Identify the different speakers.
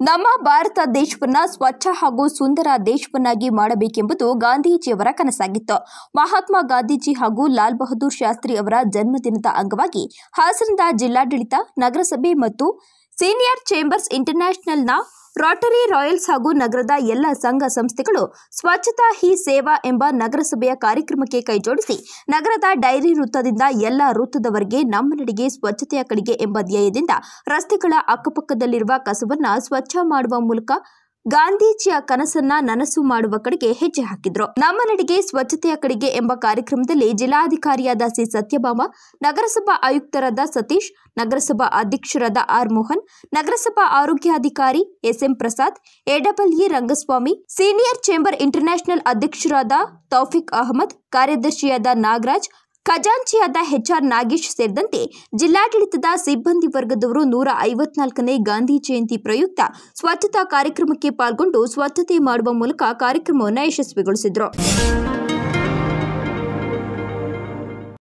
Speaker 1: ನಮ್ಮ ಭಾರತ ದೇಶವನ್ನ ಸ್ವಚ್ಛ ಹಾಗೂ ಸುಂದರ ದೇಶವನ್ನಾಗಿ ಮಾಡಬೇಕೆಂಬುದು ಗಾಂಧೀಜಿಯವರ ಕನಸಾಗಿತ್ತು. ಮಹಾತ್ಮ ಗಾಂಧೀಜಿ ಹಾಗೂ ಲಾಲ್ ಬಹದ್ದೂರ್ ಶಾಸ್ತ್ರಿ ಅವರ ಜನ್ಮದಿನದ ಅಂಗವಾಗಿ ಹಾಸನದ ಜಿಲ್ಲಾಡಳಿತ, ನಗರಸಭೆ ಮತ್ತು ಸೀನಿಯರ್ ಚೇಂಬರ್ಸ್ ಇಂಟರ್ನ್ಯಾಷನಲ್ನ ರೋಟರಿ ರಾಯಲ್ಸ್ ಹಾಗೂ ನಗರದ ಎಲ್ಲ ಸಂಘ ಸಂಸ್ಥೆಗಳು ಸ್ವಚ್ಛತಾ ಹಿ ಸೇವಾ ಎಂಬ ನಗರಸಭೆಯ ಕಾರ್ಯಕ್ರಮಕ್ಕೆ ಕೈಜೋಡಿಸಿ ನಗರದ ಡೈರಿ ವೃತ್ತದಿಂದ ಎಲ್ಲ ವೃತ್ತದವರೆಗೆ ನಮ್ಮ ನಡಿಗೆ ಸ್ವಚ್ಛತೆಯ ಕಡೆಗೆ ಎಂಬ ಧ್ಯೇಯದಿಂದ ರಸ್ತೆಗಳ ಅಕ್ಕಪಕ್ಕದಲ್ಲಿರುವ ಕಸವನ್ನು ಸ್ವಚ್ಛ ಮಾಡುವ ಮೂಲಕ ಗಾಂಧೀಜಿಯ ಕನಸನ್ನ ನನಸು ಮಾಡುವ ಕಡೆಗೆ ಹೆಜ್ಜೆ ಹಾಕಿದ್ರು. ನಮ್ಮ ನಡಿಗೆ ಸ್ವಚ್ಛತೆಯ ಕಡೆಗೆ ಎಂಬ ಕಾರ್ಯಕ್ರಮದಲ್ಲಿ ಜಿಲ್ಲಾಧಿಕಾರಿಯಾದ ಸಿ. ಸತ್ಯಭಾಮ, ನಗರಸಭಾ ಆಯುಕ್ತರಾದ ಸತೀಶ್, ನಗರಸಭಾ ಅಧ್ಯಕ್ಷರಾದ ಆರ್. ಮೋಹನ್, ನಗರಸಭಾ ಆರೋಗ್ಯಾಧಿಕಾರಿ ಎಸ್ಎಂ ಪ್ರಸಾದ್ ಎಡಬ್ಲ್ಇ ರಂಗಸ್ವಾಮಿ, ಸೀನಿಯರ್ ಚೇಂಬರ್ ಇಂಟರ್ನ್ಯಾಷನಲ್ ಅಧ್ಯಕ್ಷರಾದ ತೌಫಿಕ್ ಅಹಮದ್, ಕಾರ್ಯದರ್ಶಿಯಾದ ನಾಗರಾಜ್ ಖಜಾಂಚಿಯಾದ ಎಚ್ಆರ್ ನಾಗೇಶ್ ಸೇರಿದಂತೆ ಜಿಲ್ಲಾಡಳಿತದ ಸಿಬ್ಬಂದಿ ವರ್ಗದವರು ನೂರ ಐವತ್ನಾಲ್ಕನೇ ಗಾಂಧಿ ಜಯಂತಿ ಪ್ರಯುಕ್ತ ಸ್ವಚ್ಛತಾ ಕಾರ್ಯಕ್ರಮಕ್ಕೆ ಪಾಲ್ಗೊಂಡು ಸ್ವಚ್ಛತೆ ಮಾಡುವ ಮೂಲಕ ಕಾರ್ಯಕ್ರಮವನ್ನು ಯಶಸ್ವಿಗೊಳಿಸಿದರು.